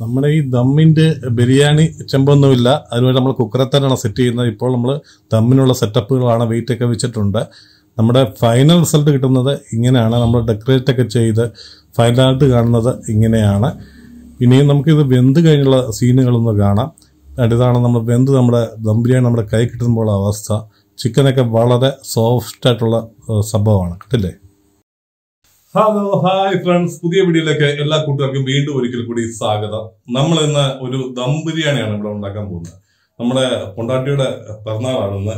നമ്മുടെ ഈ ദമ്മിന്റെ ബിരിയാണി ചെമ്പൊന്നുമില്ല. അതിനുവേണ്ടി നമ്മൾ കുക്കറെ തന്നെയാണ് സെറ്റ് ചെയ്യുന്നത്. ഇപ്പോൾ നമ്മൾ ദമ്മിനുള്ള സെറ്റപ്പുകളാണ് വെയിറ്റ് ഒക്കെ വെച്ചിട്ടുണ്ട്. നമ്മുടെ ഫൈനൽ റിസൾട്ട് കിട്ടുന്നത് ഇങ്ങനെയാണ്. നമ്മൾ ഡെക്കറേറ്റ് ഒക്കെ ചെയ്ത് ഫൈനലായിട്ട് കാണുന്നത് ഇങ്ങനെയാണ്. ഇനിയും നമുക്കിത് വെന്ത് കഴിഞ്ഞുള്ള സീനുകളൊന്ന് കാണാം. ഇതാണ് നമ്മൾ വെന്ത് നമ്മുടെ ദം ബിരിയാണി നമ്മുടെ കൈ കിട്ടുമ്പോൾ അവസ്ഥ. ചിക്കനൊക്കെ വളരെ സോഫ്റ്റ് ആയിട്ടുള്ള സംഭവമാണ്. കേട്ടില്ലേ? ഹലോ ഹായ് ഫ്രണ്ട്സ് പുതിയ വീഡിയോയിലേക്ക് എല്ലാ കൂട്ടുകാർക്കും വീണ്ടും ഒരിക്കൽ കൂടി സ്വാഗതം. നമ്മൾ ഇന്ന് ഒരു ദം ബിരിയാണിയാണ് ഇവിടെ ഉണ്ടാക്കാൻ പോകുന്നത്. നമ്മുടെ പൊണ്ടാട്ടിയുടെ പിറന്നാളാണ് ഇന്ന്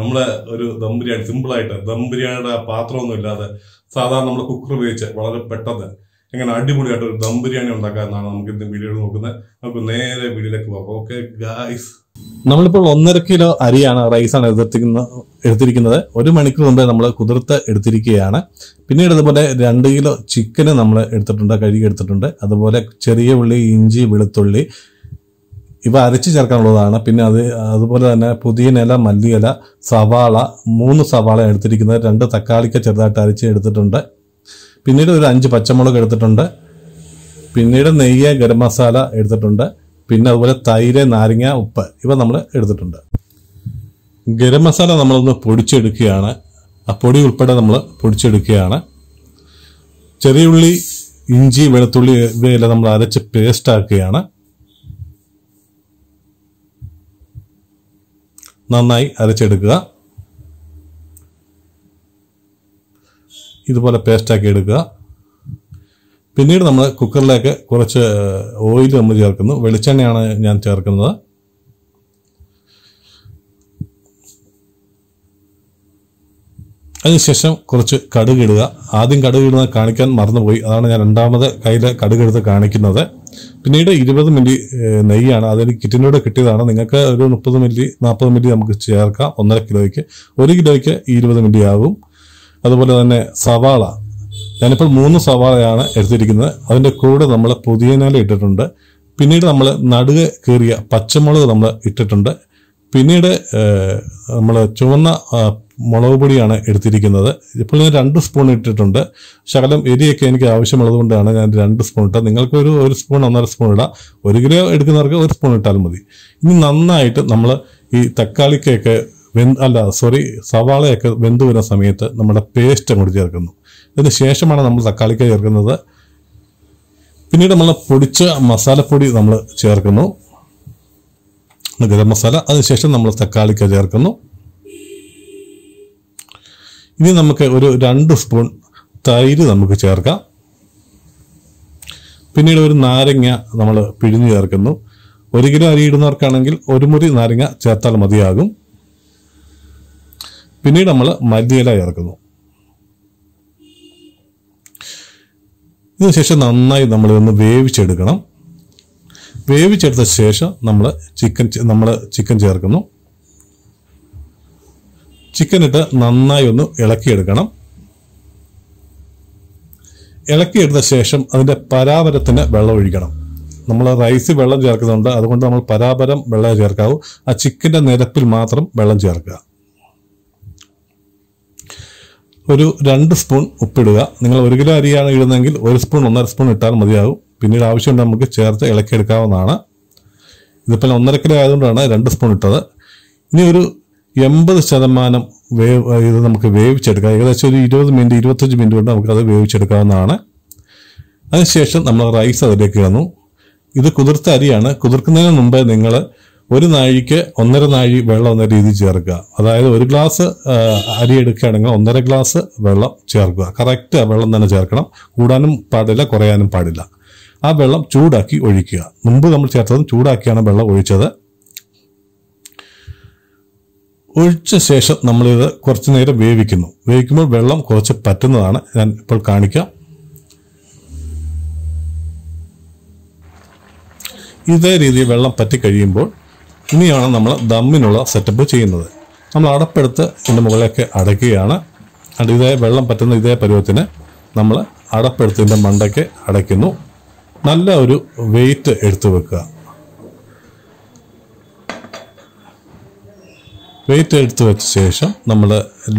നമ്മൾ ഒരു ദം ബിരിയാണി സിമ്പിളായിട്ട് ദം ബിരിയാണിയുടെ പാത്രമൊന്നും ഇല്ലാതെ സാധാരണ നമ്മൾ കുക്കർ ഉപയോഗിച്ച് വളരെ പെട്ടെന്ന് എങ്ങനെ അടിപൊളിയായിട്ട് ഒരു ദം ബിരിയാണി ഉണ്ടാക്കാമെന്നാണ് നമുക്ക് ഇന്ന് വീഡിയോ നോക്കുന്നത്. നമുക്ക് നേരെ വീഡിയോയിലേക്ക് പോകാം. ഓക്കെ ഗായ്സ് നമ്മളിപ്പോൾ ഒന്നര കിലോ അരിയാണ് റൈസാണ് എടുത്തിരിക്കുന്ന എടുത്തിരിക്കുന്നത്. ഒരു മണിക്കൂർ മുമ്പേ നമ്മൾ കുതിർത്ത് എടുത്തിരിക്കുകയാണ്. പിന്നീട് അതുപോലെ രണ്ട് കിലോ ചിക്കന് നമ്മൾ എടുത്തിട്ടുണ്ട് കഴുകി എടുത്തിട്ടുണ്ട്. അതുപോലെ ചെറിയ ഉള്ളി ഇഞ്ചി വെളുത്തുള്ളി. ഇവ അരച്ച് ചേർക്കാനുള്ളതാണ്. പിന്നെ അത് അതുപോലെ തന്നെ പുതിയനില മല്ലിയില സവാള മൂന്ന് സവാള എടുത്തിരിക്കുന്നത്. രണ്ട് തക്കാളിക്ക ചെറുതായിട്ട് അരച്ച് എടുത്തിട്ടുണ്ട്. പിന്നീട് ഒരു അഞ്ച് പച്ചമുളക് എടുത്തിട്ടുണ്ട്. പിന്നീട് നെയ്യ് ഗരം മസാല എടുത്തിട്ടുണ്ട്. പിന്നെ അതുപോലെ തൈര് നാരങ്ങ ഉപ്പ് ഇവ നമ്മൾ എടുത്തിട്ടുണ്ട്. ഗരം മസാല നമ്മളൊന്ന് പൊടിച്ചെടുക്കുകയാണ്. ആ പൊടി ഉൾപ്പെടെ നമ്മൾ പൊടിച്ചെടുക്കുകയാണ്. ചെറിയ ഉള്ളി ഇഞ്ചി വെളുത്തുള്ളി ഇവയെല്ലാം നമ്മൾ അരച്ച് പേസ്റ്റ് ആക്കുകയാണ്. നന്നായി അരച്ചെടുക്കുക. ഇതുപോലെ പേസ്റ്റാക്കി എടുക്കുക. പിന്നീട് നമ്മൾ കുക്കറിലേക്ക് കുറച്ച് ഓയിൽ നമ്മൾ ചേർക്കുന്നു. വെളിച്ചെണ്ണയാണ് ഞാൻ ചേർക്കുന്നത്. അതിനുശേഷം കുറച്ച് കടുക് ഇടുക. ആദ്യം കടുക് ഇടുന്നത് കാണിക്കാൻ മറന്നുപോയി. അതാണ് ഞാൻ രണ്ടാമത് കയ്യിൽ കടുക് എടുത്ത് കാണിക്കുന്നത്. പിന്നീട് ഇരുപത് മില്ലി നെയ്യാണ്. അതൊരു കിറ്റിനോട് കിട്ടിയതാണ്. നിങ്ങൾക്ക് ഒരു മുപ്പത് മില്ലി നാൽപ്പത് മില്ലി നമുക്ക് ചേർക്കാം. ഒന്നര കിലോയ്ക്ക്. ഒരു കിലോയ്ക്ക് ഇരുപത് മില്ലി ആകും അതുപോലെ തന്നെ സവാള. ഞാനിപ്പോൾ മൂന്ന് സവാളയാണ് എടുത്തിരിക്കുന്നത്. അതിന്റെ കൂടെ നമ്മൾ പുതിയനാല ഇട്ടിട്ടുണ്ട്. പിന്നീട് നമ്മൾ നടുക കീറിയ പച്ചമുളക് നമ്മൾ ഇട്ടിട്ടുണ്ട്. പിന്നീട് നമ്മൾ ചുവന്ന മുളക് പൊടിയാണ് എടുത്തിരിക്കുന്നത്. ഇപ്പോൾ ഞാൻ രണ്ട് സ്പൂൺ ഇട്ടിട്ടുണ്ട്. ശകലം എരിയൊക്കെ എനിക്ക് ആവശ്യമുള്ളത് കൊണ്ടാണ് ഞാൻ രണ്ട് സ്പൂൺ ഇട്ടത്. നിങ്ങൾക്ക് ഒരു ഒരു സ്പൂൺ ഒന്നര സ്പൂൺ ഇടാം. ഒരു കിലോ എടുക്കുന്നവർക്ക് ഒരു സ്പൂൺ ഇട്ടാൽ മതി. ഇനി നന്നായിട്ട് നമ്മൾ ഈ തക്കാളിക്കൊക്കെ വെന്ത് അല്ല സോറി സവാളയൊക്കെ വെന്ത് വരുന്ന സമയത്ത് നമ്മുടെ പേസ്റ്റ് അങ്ങോട്ട് ചേർക്കുന്നു. ഇതിന് ശേഷമാണ് നമ്മൾ തക്കാളിക്ക ചേർക്കുന്നത്. പിന്നീട് നമ്മൾ പൊടിച്ച മസാലപ്പൊടി നമ്മൾ ചേർക്കുന്നു. ഗരം മസാല അതിനുശേഷം നമ്മൾ തക്കാളിക്ക ചേർക്കുന്നു. ഇനി നമുക്ക് ഒരു രണ്ട് സ്പൂൺ തൈര് നമുക്ക് ചേർക്കാം. പിന്നീട് ഒരു നാരങ്ങ നമ്മൾ പിഴിഞ്ഞ് ചേർക്കുന്നു. ഒരു കിലോ അരി ഇടുന്നവർക്കാണെങ്കിൽ ഒരു മുറി നാരങ്ങ ചേർത്താൽ മതിയാകും. പിന്നീട് നമ്മൾ മല്ലിയില ചേർക്കുന്നു. ഇതിനുശേഷം നന്നായി നമ്മൾ ഇതൊന്ന് വേവിച്ചെടുക്കണം. വേവിച്ചെടുത്ത ശേഷം നമ്മൾ ചിക്കൻ നമ്മൾ ചിക്കൻ ചേർക്കുന്നു. ചിക്കൻ ഇട്ട് നന്നായി ഒന്ന് ഇളക്കിയെടുക്കണം. ഇളക്കിയെടുത്ത ശേഷം അതിന്റെ പരാപരത്തിന് വെള്ളം ഒഴിക്കണം. നമ്മൾ റൈസ് വെള്ളം ചേർക്കുന്നുണ്ട്. അതുകൊണ്ട് നമ്മൾ പരാപരം വെള്ളം ചേർക്കാവൂ. ആ ചിക്കന്റെ നിരപ്പിൽ മാത്രം വെള്ളം ചേർക്കുക. ഒരു രണ്ട് സ്പൂൺ ഉപ്പിടുക. നിങ്ങൾ ഒരു കിലോ അരിയാണ് ഇടുന്നതെങ്കിൽ ഒരു സ്പൂൺ ഒന്നര സ്പൂൺ ഇട്ടാൽ മതിയാകും. പിന്നീട് ആവശ്യമുണ്ട് നമുക്ക് ചേർത്ത് ഇളക്കിയെടുക്കാവുന്നതാണ്. ഇതിപ്പോൾ ഒന്നര കിലോ ആയതുകൊണ്ടാണ് രണ്ട് സ്പൂൺ ഇട്ടത്. ഇനി ഒരു എൺപത് ശതമാനം വേവ് ഇത് നമുക്ക് വേവിച്ചെടുക്കാം. ഏകദേശം ഒരു ഇരുപത് മിനിറ്റ് ഇരുപത്തഞ്ച് മിനിറ്റ് കൊണ്ട് നമുക്കത് വേവിച്ചെടുക്കാവുന്നതാണ്. അതിനുശേഷം നമ്മൾ റൈസ് അതിലേക്ക് ഇടുന്നു. ഇത് കുതിർത്ത അരിയാണ്. കുതിർക്കുന്നതിന് മുമ്പേ നിങ്ങൾ ഒരു നാഴിക്ക് ഒന്നര നാഴി വെള്ളം എന്ന രീതിയിൽ ചേർക്കുക. അതായത് ഒരു ഗ്ലാസ് അരി എടുക്കുകയാണെങ്കിൽ ഒന്നര ഗ്ലാസ് വെള്ളം ചേർക്കുക. കറക്റ്റ് വെള്ളം തന്നെ ചേർക്കണം. കൂടാനും പാടില്ല കുറയാനും പാടില്ല. ആ വെള്ളം ചൂടാക്കി ഒഴിക്കുക. മുമ്പ് നമ്മൾ ചേർത്തതും ചൂടാക്കിയാണ് വെള്ളം ഒഴിച്ചത്. ഒഴിച്ച ശേഷം നമ്മളിത് കുറച്ചു നേരം വേവിക്കുന്നു. വേവിക്കുമ്പോൾ വെള്ളം കുറച്ച് പറ്റുന്നതാണ്. ഞാൻ ഇപ്പോൾ കാണിക്കാം. ഇതേ രീതിയിൽ വെള്ളം പറ്റി കഴിയുമ്പോൾ ഇനിയാണ് നമ്മൾ ദമ്മിനുള്ള സെറ്റപ്പ് ചെയ്യുന്നത്. നമ്മൾ അടപ്പെടുത്ത് ഇതിന്റെ മുകളിലേക്ക് അടയ്ക്കുകയാണ്. അത് ഇതേ വെള്ളം പറ്റുന്ന ഇതേ പരുവത്തിന് നമ്മൾ അടപ്പെടുത്തിന്റെ മണ്ടയ്ക്ക് അടയ്ക്കുന്നു. നല്ല ഒരു വെയിറ്റ് എടുത്തു വെക്കുക. വെയിറ്റ് എടുത്തു വെച്ച ശേഷം നമ്മൾ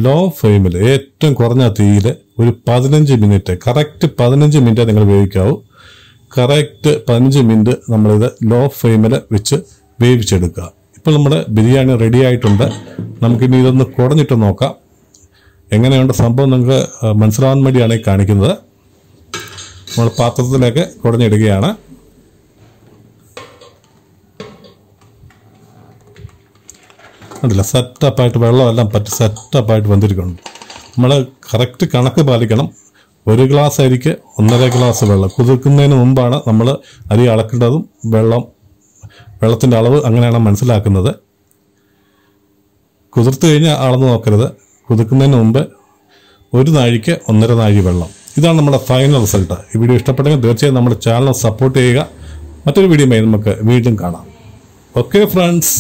ലോ ഫ്ലെയിമിൽ ഏറ്റവും കുറഞ്ഞ തീയിൽ ഒരു പതിനഞ്ച് മിനിറ്റ് കറക്റ്റ് പതിനഞ്ച് മിനിറ്റ് നിങ്ങൾ ഉപയോഗിക്കാവൂ. കറക്റ്റ് പതിനഞ്ച് മിനിറ്റ് നമ്മളിത് ലോ ഫ്ലെയിമിൽ വെച്ച് വേവിച്ചെടുക്കുക. ഇപ്പോൾ നമ്മുടെ ബിരിയാണി റെഡി ആയിട്ടുണ്ട്. നമുക്കിനി ഇതൊന്ന് കുടഞ്ഞിട്ട് നോക്കാം. എങ്ങനെയുണ്ട് സംഭവം ആ, മനസ്സിലാവാൻ വേണ്ടിയാണ് ഈ കാണിക്കുന്നത്. നമ്മൾ പാത്രത്തിലേക്ക് കുടഞ്ഞിടുകയാണ്. കണ്ടില്ല സെറ്റപ്പായിട്ട് വെള്ളമെല്ലാം പറ്റി സെറ്റപ്പായിട്ട് വന്നിരിക്കുന്നുണ്ട്. നമ്മൾ കറക്റ്റ് കണക്ക് പാലിക്കണം. ഒരു ഗ്ലാസ് അരിക്ക് ഒന്നര ഗ്ലാസ് വെള്ളം. കുതിർക്കുന്നതിന് മുമ്പാണ് നമ്മൾ അരി അളക്കേണ്ടതും വെള്ളം വെള്ളത്തിന്റെ അളവ് അങ്ങനെയാണ് മനസ്സിലാക്കുന്നത്. കുതിർത്ത് കഴിഞ്ഞാൽ അളന്ന് നോക്കരുത്. കുതിർക്കുന്നതിന് മുമ്പ് ഒരു നാഴിക്ക് ഒന്നര നാഴി വെള്ളം. ഇതാണ് നമ്മുടെ ഫൈനൽ റിസൾട്ട് ഈ വീഡിയോ ഇഷ്ടപ്പെട്ടെങ്കിൽ തീർച്ചയായും നമ്മുടെ ചാനൽ സപ്പോർട്ട് ചെയ്യുക. മറ്റൊരു വീഡിയോയുമായി നമുക്ക് വീണ്ടും കാണാം. Okay friends